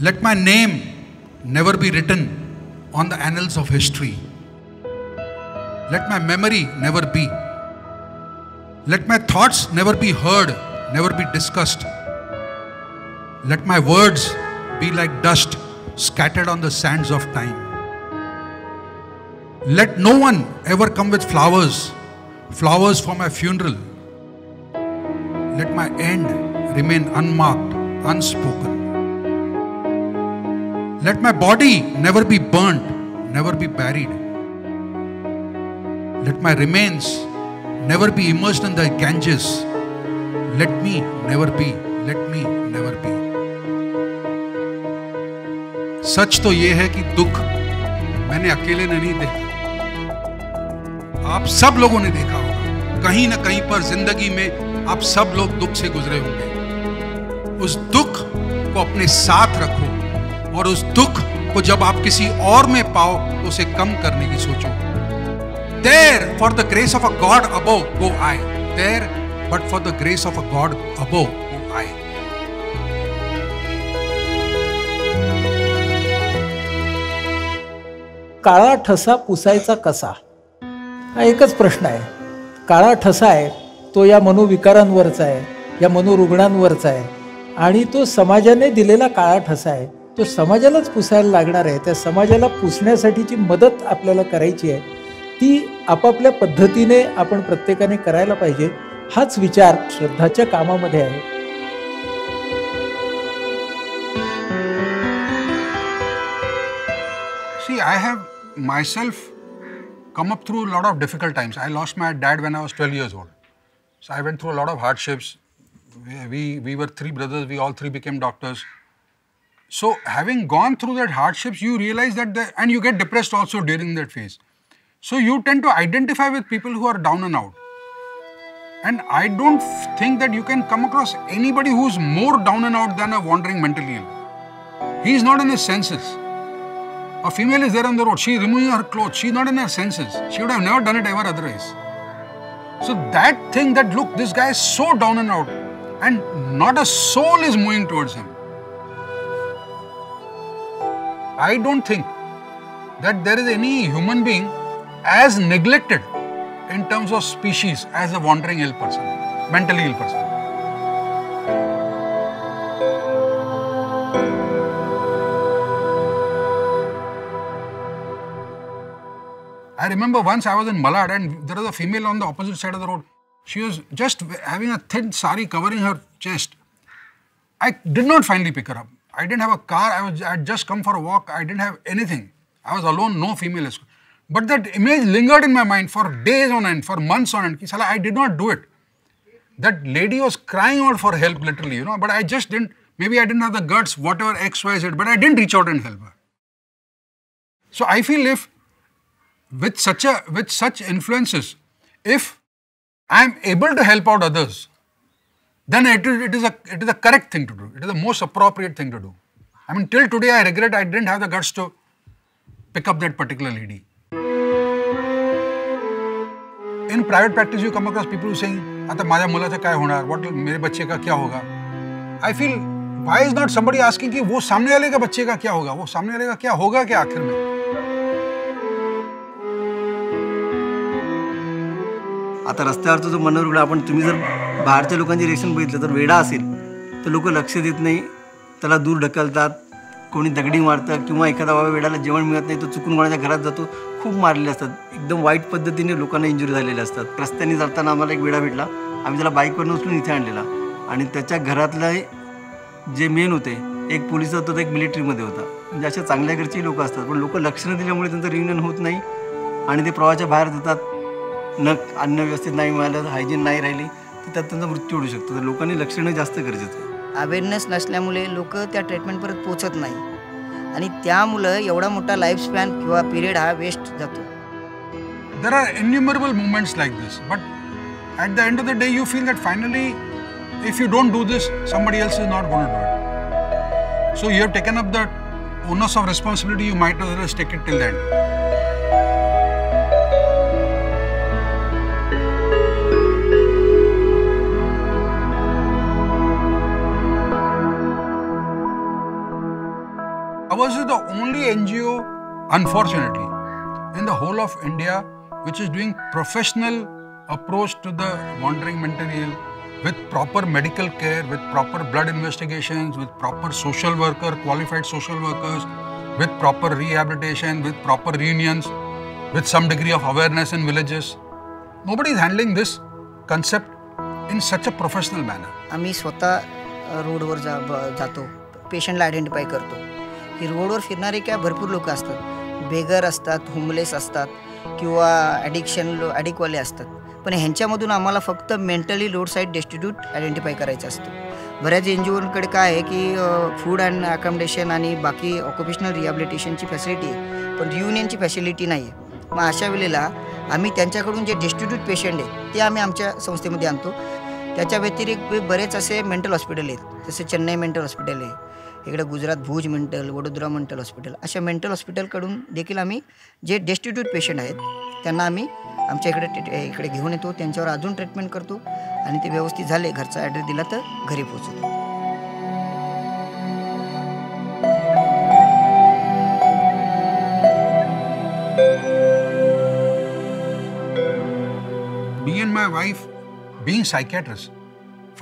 Let my name never be written on the annals of history. Let my memory never be. Let my thoughts never be heard, never be discussed. Let my words be like dust scattered on the sands of time. Let no one ever come with flowers, flowers for my funeral. Let my end remain unmarked, unspoken. Let my body never be burnt, never be buried. Let my remains never be immersed in the Ganges. Let me never be, let me never be. सच तो ये है कि दुख मैंने अकेले ने नहीं देखा आप सब लोगों ने देखा होगा कहीं ना कहीं पर ज़िंदगी में आप सब लोग दुख से गुजरे होंगे उस दुख को अपने साथ रखो और उस दुख को जब आप किसी और में पाओ तो उसे कम करने की सोचो। There for the grace of a God above go I there but for the grace of a God above go I काळा ठसा पुसायचा कसा? हा एकच प्रश्न आहे. काळा ठसा आहे तो या मनोविकारांवरचा आहे, या मनोरुग्णांवरचा आहे. आणि तो समाजाने दिलेला काळा ठसा आहे. तो समाजालाच पुसायला लागणार आहे. त्या समाजाला पुसण्यासाठीची मदत आपल्याला करायची आहे. ती आपापल्या पद्धतीने आपण प्रत्येकाने करायला पाहिजे. हाच विचार श्रद्धाच्या कामामध्ये आहे. See I have myself come up through lot of difficult times I lost my dad when I was twelve years old so I went through lot of hardships we we were three brothers we all three became doctors So having gone through that hardships, you realize that, the, and you get depressed also during that phase. So you tend to identify with people who are down and out. And I don't think that you can come across anybody who's more down and out than a wandering mentally ill. He is not in his senses. A female is there on the road, she removing her clothes, she is not in her senses. She would have never done it ever otherwise. So that thing that look, this guy is so down and out, and not a soul is moving towards him. I don't think that there is any human being as neglected in terms of species as a wandering ill person, mentally ill person. I remember once I was in Malad and there was a female on the opposite side of the road. She was just having a thin sari covering her chest. I did not finally pick her up. I didn't have a car. I was I had just come for a walk. I didn't have anything. I was alone, no female escort. But that image lingered in my mind for days on end, for months on end. I did not do it. That lady was crying out for help, literally, you know. But I just didn't. Maybe I didn't have the guts, whatever X, Y, Z. But I didn't reach out and help her. So I feel if with such a with such influences, if I am able to help out others, then it is, it is a it is a correct thing to do. It is the most appropriate thing to do. I mean, till today, I regret I didn't have the guts to pick up that particular lady. In private practice, you come across people who saying, "आता माझ्या मुलाचं काय होणार? What मेरे बच्चे का क्या होगा?" I feel why is not somebody asking कि वो सामने वाले का बच्चे का क्या होगा? वो सामने वाले का क्या होगा क्या आखिर में? आता रस्त्यावरचा जो मनोरुग्ण आपण तुम्ही जर बाहेरच्या लोकांची रिएक्शन बघितलं तर वेडा असेल. तर लोक लक्ष देत नाही. त्याला दूर ढकलतात. कोणी दगडी मारतं किंवा एखादा बाबा वेडाला जेवण मिळत नाही तो चुकून कोणाच्या घरात जातो. खूप मारलेले असतात. एकदम वाईट पद्धतीने लोकांना इंजुरी झालेल्या असतात. रस्त्याने जाताना आम्हाला एक वेडा भेटला. आम्ही त्याला बाईकवरून उचलून इथे आणलेला. आणि त्याच्या घरातलं जे मेन होते एक पोलीस होता तर एक मिलिटरीमध्ये होता. म्हणजे अशा चांगल्या घरची लोक असतात. पण लोक लक्ष न दिल्यामुळे त्यांचं रियुनियन होत नाही. आणि ते प्रवाहाच्या बाहेर जातात. न अन्न व्यवस्थित नाही मिळालं हायजीन नाही राहिली. तर त्यात त्यांचा मृत्यू होऊ शकतो तर लोकांनी लक्ष देणं जास्त गरजेचं आहे अवेअरनेस नसल्यामुळे लोक त्या ट्रीटमेंटपर्यंत पोचत नाही आणि त्यामुळं एवढा मोठा लाईफ स्पॅन किंवा पिरियड हा वेस्ट जातो There are innumerable moments like this, but at the end of the day, you feel that finally, if you don't do this, somebody else is not going to do it. So you have taken up the onus of responsibility, you might as well take it till the end. only NGO, unfortunately, in the whole of India which is doing professional approach to the wandering mentally ill with proper medical care, with proper blood investigations, with proper social worker, qualified social workers, with proper rehabilitation, with proper reunions, with some degree of awareness in villages. Nobody is handling this concept in such a professional manner. आम्ही स्वतः अ, रोडवर जा ब- जातो पेशंटला identify करतो ही रोडवर फिरणारे काय भरपूर लोक असतात. बेगर असतात होमलेस असतात किंवा ॲडिक्शन लो ॲडिकवाले असतात. पण ह्यांच्यामधून आम्हाला फक्त mentally road side destitute identify करायचं असतं. बऱ्याच एन जी ओकडे काय आहे की फूड अँड अकॉमडेशन आणि बाकी ऑक्युपेशनल रिहॅबिलिटेशनची फॅसिलिटी आहे. पण रियुनियनची फॅसिलिटी नाही आहे मग अशा वेळेला आम्ही त्यांच्याकडून जे डिस्ट्रिब्यूट पेशंट आहेत ते आम्ही आमच्या संस्थेमध्ये आणतो. त्याच्या व्यतिरिक्त बरेच असे मेंटल हॉस्पिटल आहेत. जसे चेन्नई मेंटल हॉस्पिटल आहे इकडे Gujarat Bhuj mental Vadodara mental hospital. अशा मेंटल हॉस्पिटलकडून देखील आम्ही जे डेस्टिट्यूट पेशंट आहेत त्यांना आम्ही आमच्या इकडे टे- इकडे घेऊन येतो. त्यांच्यावर अजून ट्रीटमेंट करतो आणि ते व्यवस्थित झाले घरचा ॲड्रेस दिला तर घरी पोहोचतो. Me and my wife, being psychiatrists,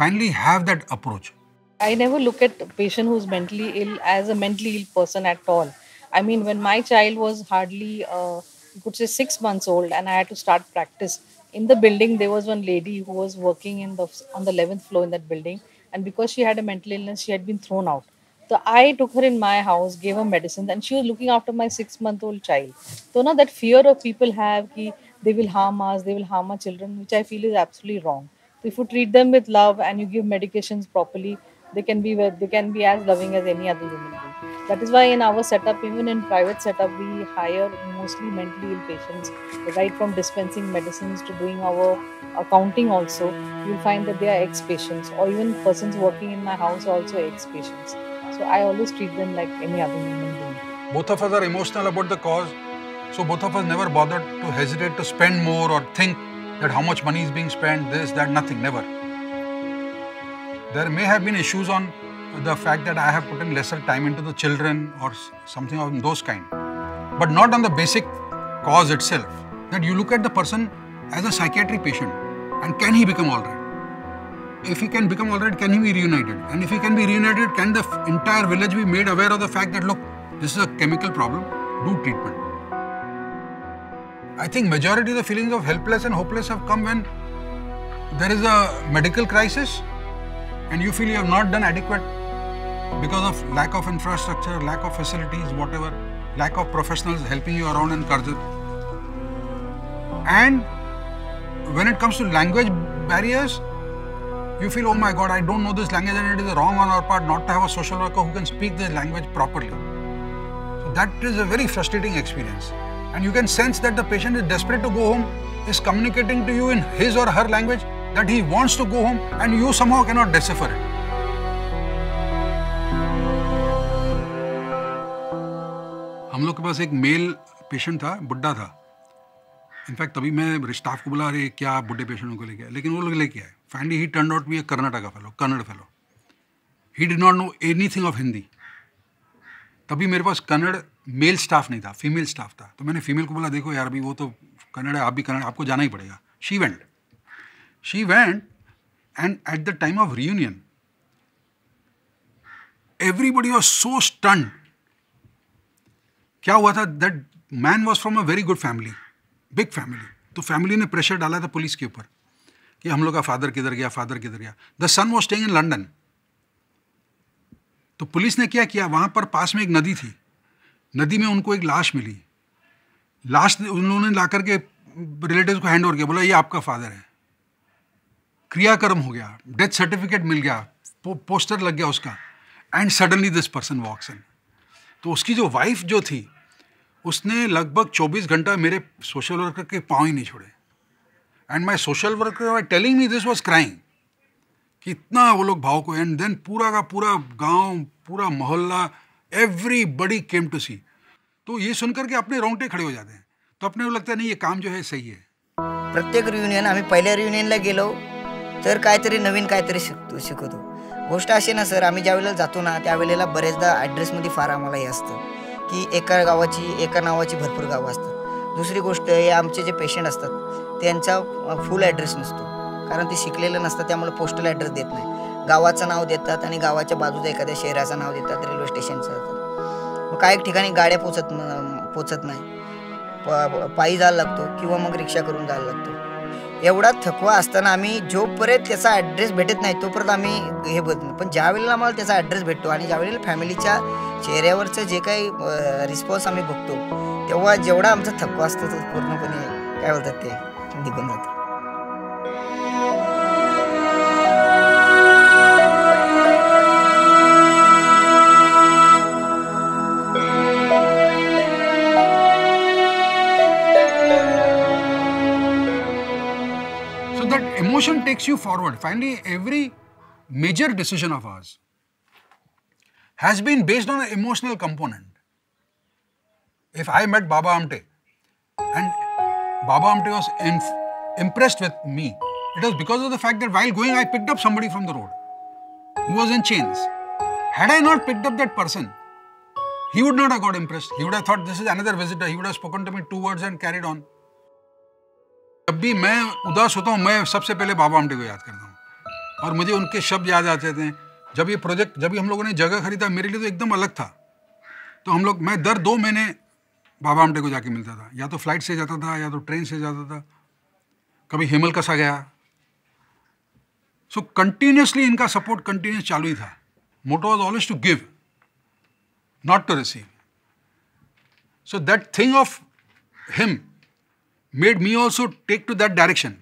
finally have that approach. I never look at a patient who's mentally ill as a mentally ill person at all. I mean, when my child was hardly, uh, you could say, six months old, and I had to start practice in the building, there was one lady who was working in the on the eleventh floor in that building, and because she had a mental illness, she had been thrown out. So I took her in my house, gave her medicine, and she was looking after my six-month-old child. So now that fear of people have, ki they will harm us, they will harm our children, which I feel is absolutely wrong. So if you treat them with love and you give medications properly, they can be they can be as loving as any other human being. That is why in our setup, even in private setup, we hire mostly mentally ill patients, right from dispensing medicines to doing our accounting. Also, you'll find that they are ex-patients, or even persons working in my house also ex-patients. So I always treat them like any other human being. Both of us are emotional about the cause, so both of us never bothered to hesitate to spend more or think that how much money is being spent, this, that, nothing, never. There may have been issues on the fact that I have put in lesser time into the children or something of those kind, but not on the basic cause itself. That you look at the person as a psychiatric patient and can he become all right? if he can become all right, can he be reunited? And if he can be reunited, can the entire village be made aware of the fact that look, this is a chemical problem, do treatment? I think majority of the feelings of helpless and hopeless have come when there is a medical crisis and you feel you have not done adequate because of lack of infrastructure, lack of facilities, whatever, lack of professionals helping you around in Karjat. And when it comes to language barriers, you feel, oh my god, I don't know this language and it is wrong on our part not to have a social worker who can speak this language properly. So that is a very frustrating experience. And you can sense that the patient is desperate to go home, is communicating to you in his or her language that he wants to go home and you somehow cannot decipher it. हम लोग के पास एक male patient था बुढ़ा था। In fact तभी मैं staff को बोला अरे क्या बुढ़े पेशेंटों को लेके आए? लेकिन वो लोग लेके आए। Finally he turn out be a Karnataka fellow Kannada fellow he did not know anything of Hindi तभी मेरे पास कन्नड़ मेल स्टाफ नहीं था फीमेल स्टाफ था। तो मैंने फीमेल को बोला, देखो यार, अभी वो तो कन्नड़ है आप भी कन्नड़ आपको जाना ही पड़ेगा। She went she went and at the time of reunion everybody was so stunned क्या हुआ था? That man was from a very good family big family तो फैमिली ने प्रेशर डाला था पुलिस के ऊपर कि हम लोग का फादर किधर गया फादर किधर गया। The son was staying in London तो पुलिस ने क्या किया? वहाँ पर पास में एक नदी थी। नदी में उनको एक लाश मिली। लाश उन्होंने ला करके रिलेटिव को हैंड ओवर किया। बोला, ये आपका फादर है। क्रियाक्रम हो गया डेथ सर्टिफिकेट मिल गया पो, पोस्टर लग गया उसका and suddenly this person walks in तो उसकी जो वाइफ जो थी उसने लगभग 24 घंटा मेरे सोशल वर्कर के पाँव ही नहीं छोड़े। And my social worker telling me this was crying कि इतना वो लोग भाव को एंड देन पूरा का पूरा गाँव पूरा मोहल्ला एवरी बडी केम टू सी तो ये सुनकर के अपने रोंगटे खड़े हो जाते हैं। तो अपने को लगता है नहीं ये काम जो है सही है। प्रत्येक रियुनियन आम्ही पहिल्या रियुनियनला गेलो तर काहीतरी नवीन काहीतरी शिकतो शिकवतो. गोष्ट अशी ना सर आम्ही ज्या वेळेला जातो ना त्यावेळेला बरेचदा ॲड्रेसमध्ये फार आम्हाला हे असतं की एका गावाची एका नावाची भरपूर गावं असतात. दुसरी गोष्ट हे आमचे जे पेशंट असतात त्यांचा फुल ॲड्रेस नसतो. कारण ते शिकलेलं नसतं त्यामुळे पोस्टल ॲड्रेस देत नाही. गावाचं नाव देतात आणि गावाच्या बाजूचं एखाद्या शहराचं नाव देतात रेल्वे स्टेशनचं मग काही ठिकाणी गाड्या पोचत पोचत नाही. प पायी जायला लागतो किंवा मग रिक्षा करून जायला लागतो. एवढा थकवा असताना आम्ही जोपर्यंत त्याचा ॲड्रेस भेटत नाही तोपर्यंत आम्ही हे बोलत नाही. पण ज्या वेळेला आम्हाला त्याचा ॲड्रेस भेटतो आणि ज्यावेळेला फॅमिलीच्या चेहऱ्यावरचं जे काही रिस्पॉन्स आम्ही बघतो तेव्हा जेवढा आमचा थकवा असतो तो पूर्णपणे काय बोलतात ते निघून जातो. Takes you forward. Finally, every major decision of ours has been based on an emotional component. If I met Baba Amte and Baba Amte was impressed with me, it was because of the fact that while going, I picked up somebody from the road who was in chains. Had I not picked up that person, he would not have got impressed. He would have thought this is another visitor. He would have spoken to me two words and carried on. जब भी मैं उदास होता हूँ, मैं सबसे पहले बाबा आमटे को याद करता हूँ। और मुझे उनके शब्द याद आते थे। जब ये प्रोजेक्ट जब भी हम लोगों ने जगह खरीदा, मेरे लिए तो एकदम अलग था। तो हम लोग, मैं दर दो महीने बाबा आमटे को जाके मिलता था। या तो फ़्लाइट से जाता था, या तो ट्रेन से जाता था। कभी हिमल कसा गया। सो कंटिन्यूसली इनका सपोर्ट कंटिन्यूस चालू ही था। Motto was always to give not to receive so that thing of him made me also take to that direction.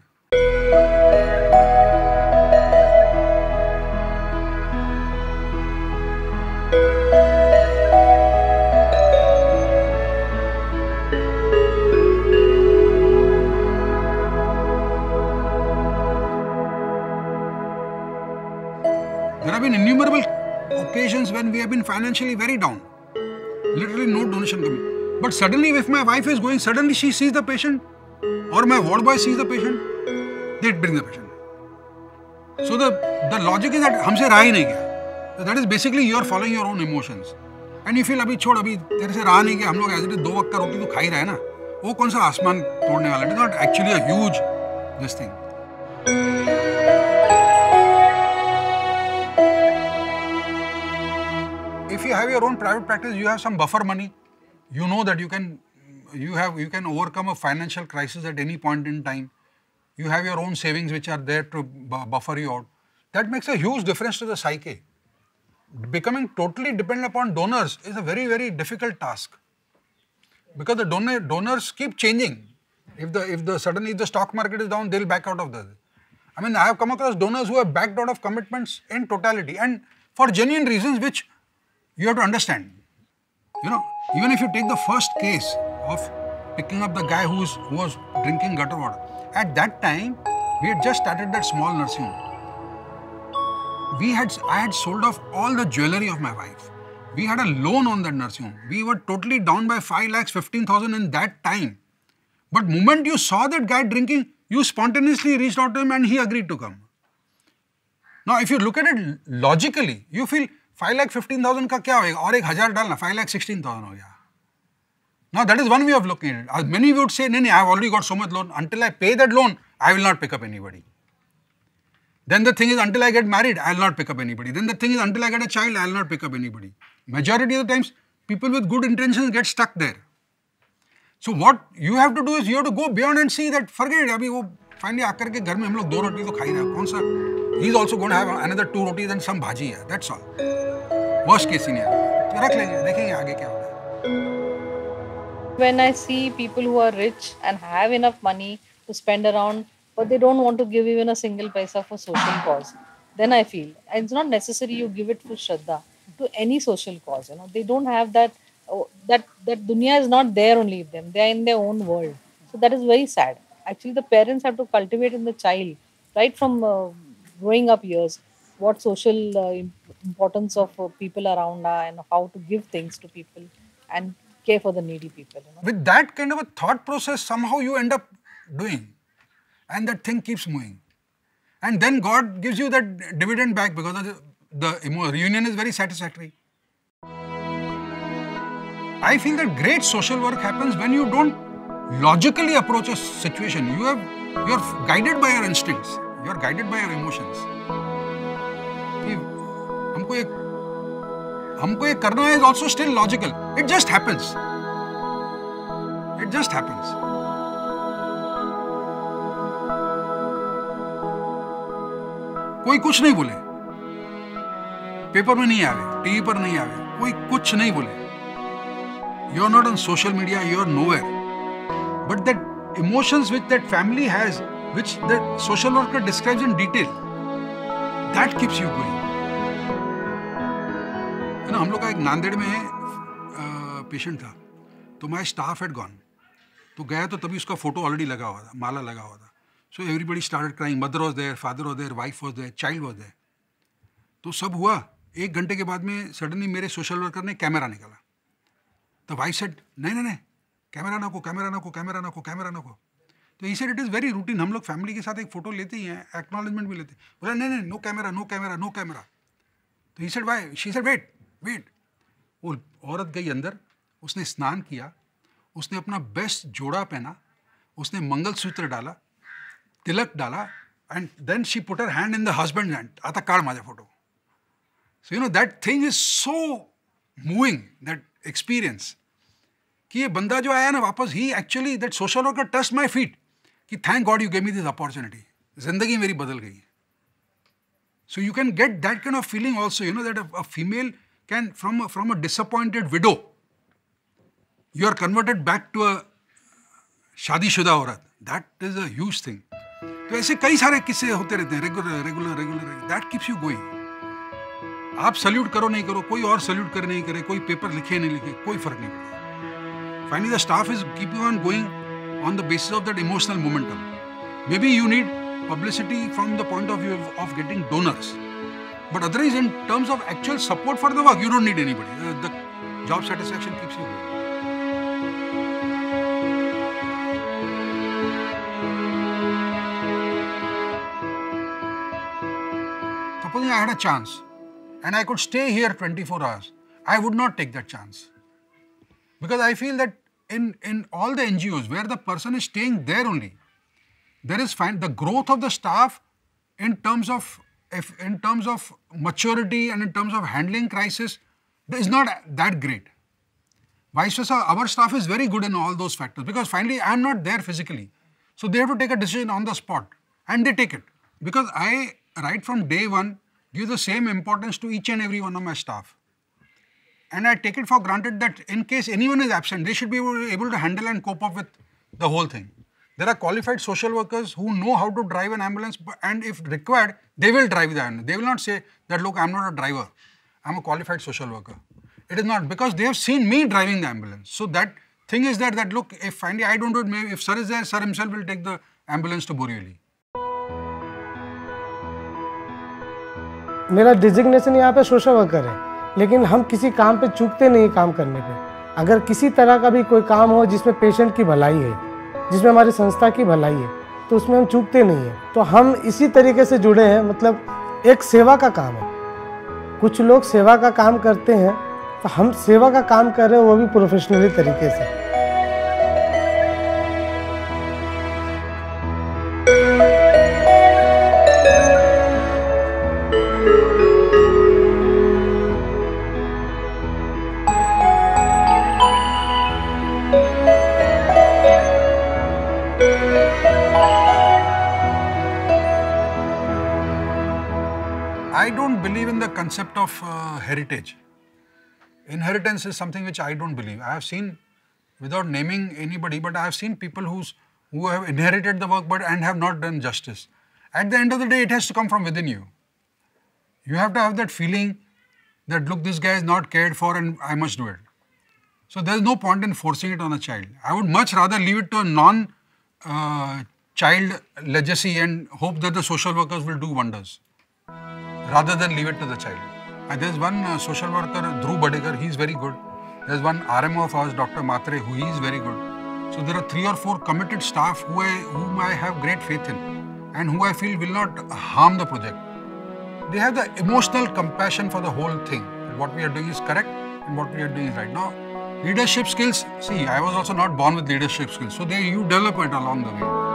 There have been innumerable occasions when we have been financially very down. Literally no donation coming. But suddenly, if my wife is going, suddenly she sees the patient, or my ward boy sees the patient, they bring the patient. So the, the logic is that हमसे रहा ही नहीं गया. So that is basically you are following your own emotions. And you feel अभी छोड़ अभी तेरे से रहा नहीं गया हम लोग एज इट दो वक्त का रोटी तो खा ही रहे हैं ना वो कौन सा आसमान तोड़ने वाला it not actually a huge this thing if you have your own private practice you have some buffer money you know that you can you have you can overcome a financial crisis at any point in time. You have your own savings which are there to bu- buffer you out. That makes a huge difference to the psyche. Becoming totally dependent upon donors is a very very difficult task. Because the donor donors keep changing. If the if the suddenly if the stock market is down they'll back out of the i mean i have come across donors who have backed out of commitments in totality and for genuine reasons which you have to understand. You know even if you take the first case of picking up the guy who's who was drinking gutter water at that time we had just started that small nursing home we had i had sold off all the jewelry of my wife we had a loan on that nursing home we were totally down by 5 lakhs 15000 in that time but moment you saw that guy drinking you spontaneously reached out to him and he agreed to come now if you look at it logically you feel 5 lakh 15000 का क्या होएगा और एक हजार डालना 5 lakh 16000 हो गया now that is one way of looking at it Uh, many would say no no i have already got so much loan until i pay that loan i will not pick up anybody then the thing is until i get married i will not pick up anybody then the thing is until i get a child i will not pick up anybody majority of the times people with good intentions get stuck there so what you have to do is you have to go beyond and see that forget it अभी वो finally आकर के घर में हम लोग दो रोटी तो खा ही रहे हैं कौन सा he is also going to have another two rotis and some bhaji है that's all worst case scenario तो रख लेंगे देखेंगे आगे क्या होगा When I see people who are rich and have enough money to spend around, but they don't want to give even a single paisa for social cause, then I feel it's not necessary you give it for Shraddha to any social cause. You know, they don't have that oh, that that dunya is not there only with them. They are in their own world. So that is very sad. Actually, the parents have to cultivate in the child right from uh, growing up years what social uh, importance of uh, people around are and how to give things to people and care for the needy people. You know? with that kind of a thought process, somehow you end up doing, and that thing keeps moving. And then God gives you that dividend back because of the, the emo- reunion is very satisfactory. I feel that great social work happens when you don't logically approach a situation. You have you're guided by your instincts. You're guided by your emotions. कि हमको एक हमको ये करना है is also still logical. It just happens. It just happens. कोई कुछ नहीं बोले पेपर में नहीं आ आवे टीवी पर नहीं आवे कोई कुछ नहीं बोले you are not on social media you are no but that emotions which that family has which that social worker describes in detail that keeps you going ना, हम लोग का एक नांदेड़ में पेशेंट था। तो माई स्टाफ एड गॉन तो गया तो तभी उसका फ़ोटो ऑलरेडी लगा हुआ था, माला लगा हुआ था। So everybody started crying mother was there father was there wife was there child was there तो सब हुआ। एक घंटे के बाद में सडनली मेरे सोशल वर्कर ने कैमरा निकाला। तो वाइफ सेड नहीं नहीं नहीं कैमरा ना को कैमरा ना को कैमरा ना को कैमरा ना को. तो he said it is very routine हम लोग फैमिली के साथ एक फ़ोटो लेते ही हैं एक्नॉलेजमेंट भी लेते हैं. बोला, नहीं नहीं no camera no camera no camera तो he said why she said wait wait वो औरत गई अंदर, उसने स्नान किया, उसने अपना बेस्ट जोड़ा पहना, उसने मंगलसूत्र डाला, तिलक डाला and then she put her hand in the husband hand आता काढ माझा photo so you know that thing is so moving that experience कि ये बंदा जो आया ना वापस ही actually that social worker touched my feet कि thank God you gave me this opportunity ज़िंदगी मेरी बदल गई। So you can get that kind of feeling also you know that a female can from from a disappointed widow you are converted back to a शादीशुदा औरत. That is a huge thing तो ऐसे कई सारे किस्से होते रहते हैं regular regular regular that keeps you going आप सल्यूट करो नहीं करो कोई और सल्यूट करे नहीं करे कोई पेपर लिखे नहीं लिखे कोई फ़र्क नहीं पड़ता. Finally the staff is keep you on going on the basis of that emotional momentum may be you need from the point of view of, of getting donors. But otherwise, in terms of actual support for the work, you don't need anybody. The job satisfaction keeps you going. Supposing I had a chance and I could stay here 24 hours, I would not take that chance. Because I feel that in, in all the NGOs where the person is staying there only, there is fine the growth of the staff in terms of if, in terms of maturity and in terms of handling crisis is not that great. Vice versa, our staff is very good in all those factors because finally I am not there physically. So they have to take a decision on the spot and they take it. Because I, right from day one, give the same importance to each and every one of my staff. And I take it for granted that in case anyone is absent, they should be able, able to handle and cope up with the whole thing. There are qualified social workers who know how to drive an ambulance, and if required, they will drive the ambulance. They will not say that, look, I'm not a driver, I'm a qualified social worker. It is not because they have seen me driving the ambulance. So that thing is that, that look, if finally I don't do it, maybe if sir is there, sir himself will take the ambulance to Borivali. मेरा designation यहाँ पे social worker है लेकिन हम किसी काम पे चूकते नहीं काम करने पे अगर किसी तरह का भी कोई काम हो जिसमें पेशेंट की भलाई है जिसमें हमारी संस्था की भलाई है तो उसमें हम चूकते नहीं हैं। तो हम इसी तरीके से जुड़े हैं मतलब एक सेवा का काम है। कुछ लोग सेवा का काम करते हैं तो हम सेवा का काम कर रहे हैं, वो भी प्रोफेशनली तरीके से। Of uh, heritage. Inheritance is something which I don't believe. I have seen, without naming anybody, but I have seen people who's who have inherited the work but and have not done justice. At the end of the day, it has to come from within you. You have to have that feeling that look, this guy is not cared for and I must do it. So there is no point in forcing it on a child. I would much rather leave it to a non uh, legacy and hope that the social workers will do wonders rather than leave it to the child. And there's one uh, social worker, Dhruv Badekar, he's very good. There's one RMO of ours, Dr. Matre, who he is very good. So there are three or four committed staff who I, whom I have great faith in and who I feel will not harm the project. They have the emotional compassion for the whole thing. What we are doing is correct and what we are doing is right. Now, Leadership skills, see, I was also not born with leadership skills. So they, you develop it along the way.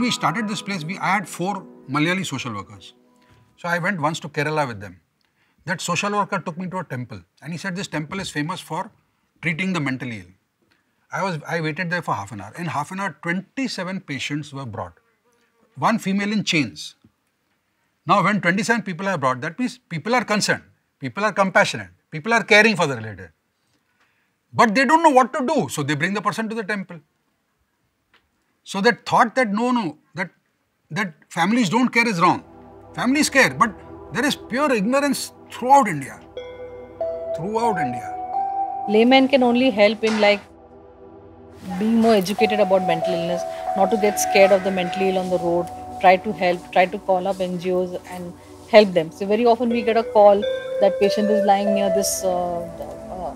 When we started this place, we I had four Malayali social workers. So I went once to Kerala with them. That social worker took me to a temple and he said this temple is famous for treating the mentally ill. I was I waited there for half an hour. In half an hour, 27 patients were brought. One female in chains. Now, when 27 people are brought, that means people are concerned, people are compassionate, people are caring for the related. But they don't know what to do, so they bring the person to the temple. So that thought that no, no, that that families don't care is wrong. Families care, but there is pure ignorance throughout India. Throughout India. Laymen can only help in like being more educated about mental illness not to get scared of the mentally ill on the road try to help try to call up ngos and help them so very often we get a call that patient is lying near this uh, uh,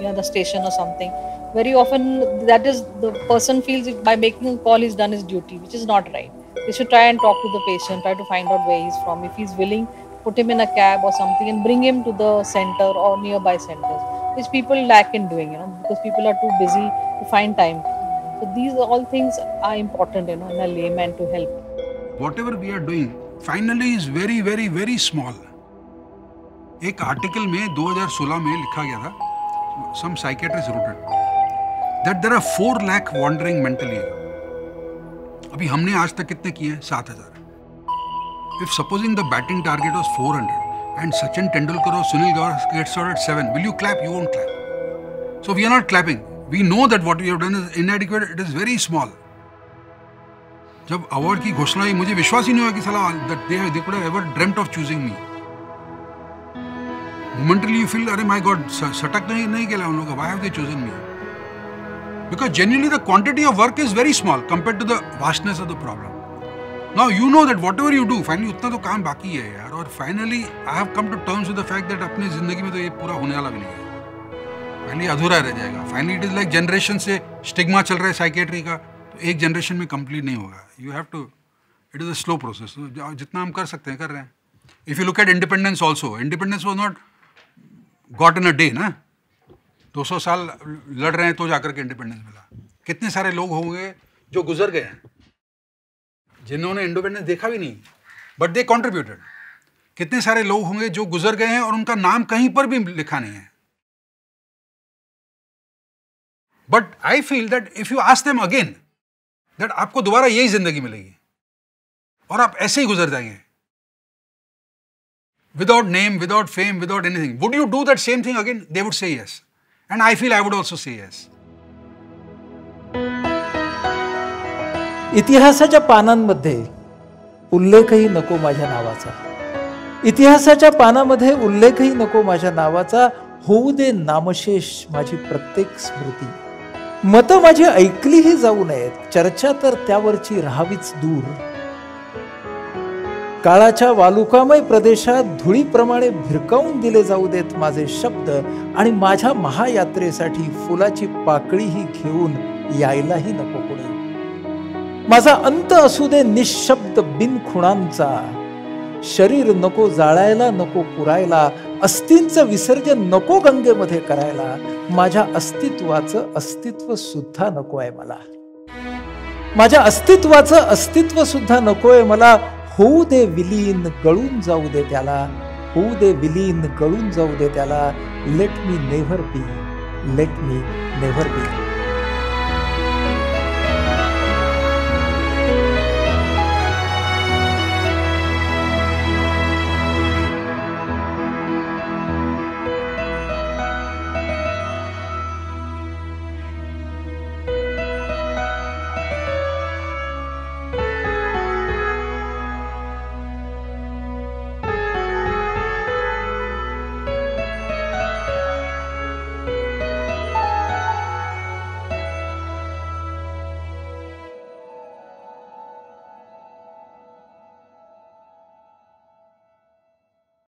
near the station or something very often that is the person feels if by making a call he's done his duty which is not right they should try and talk to the patient try to find out where he's from if he's willing put him in a cab or something and bring him to the center or nearby centers which people lack in doing, you know, because people are too busy to find time. So these are all things are important, you know, in a layman to help. Whatever we are doing, finally is very, very, very small. एक article में 2016 में लिखा गया था some psychiatrist rotted that there are four lakh wandering mentally अभी हमने आज तक कितने किए हैं? सात हज़ार। If supposing the batting target as four hundred and Sachin Tendulkar और Sunil gets at seven will you clap you won't clap so we are not clapping we know that what you done is in inadequate it is very small जब award की घोषणा हुई, मुझे विश्वास ही नहीं हुआ कि सलाह that they have could ever dreamt of choosing me momentarily you feel अरे माय गॉड सटक नहीं नहीं गया उन लोगों का। Why have they chosen me Because genuinely the quantity of work is very small compared to the vastness of the problem. Now you know that whatever you do, finally उतना तो काम बाकी है यार। और finally I have come to terms with the fact that अपनी ज़िंदगी में तो ये पूरा होने वाला भी नहीं है। फाइनली अधूरा रह जाएगा। Finally it is like generation से स्टिग्मा चल रहा है साइकेट्री का। तो एक जनरेशन में कंप्लीट नहीं होगा। You have to it is a slow process जितना हम कर सकते हैं कर रहे हैं। If you look at independence also independence was not got in a day ना? 200 साल लड़ रहे हैं तो जाकर के इंडिपेंडेंस मिला। कितने सारे लोग होंगे जो गुजर गए हैं, जिन्होंने इंडिपेंडेंस देखा भी नहीं बट दे कॉन्ट्रीब्यूटेड कितने सारे लोग होंगे जो गुजर गए हैं और उनका नाम कहीं पर भी लिखा नहीं है। But I feel that if you ask them again that आपको दोबारा यही ज़िंदगी मिलेगी, और आप ऐसे ही गुजर जाएँगे। Without name without fame without anything would you do that same thing again they would say yes And I feel I would also say yes. इतिहासाच्या पानांमध्ये उल्लेखही नको माझ्या नावाचा. इतिहासाच्या पानामध्ये उल्लेखही नको माझ्या नावाचा होऊ दे नामशेष माझी प्रत्येक स्मृती. मतं माझी ऐकलीही जाऊ नयेत. चर्चा तर त्यावरची राहावीच दूर. काळाच्या वालुकामय प्रदेशात धुळीप्रमाणे भिरकावून दिले जाऊ देत माझे शब्द आणि माझ्या महायात्रेसाठी फुलाची पाकळीही घेऊन यायलाही नको कोणी. माझा अंत असू दे निशब्द बिनखुणांचा. शरीर नको जाळायला नको पुरायला अस्थींचं विसर्जन नको गंगेमध्ये करायला माझ्या अस्तित्वाचं अस्तित्व सुद्धा नको आहे मला. माझ्या अस्तित्वाचं अस्तित्व सुद्धा नकोय मला होऊ दे विलीन गळून जाऊ दे त्याला. होऊ दे विलीन गळून जाऊ दे त्याला. Let me never be let me never be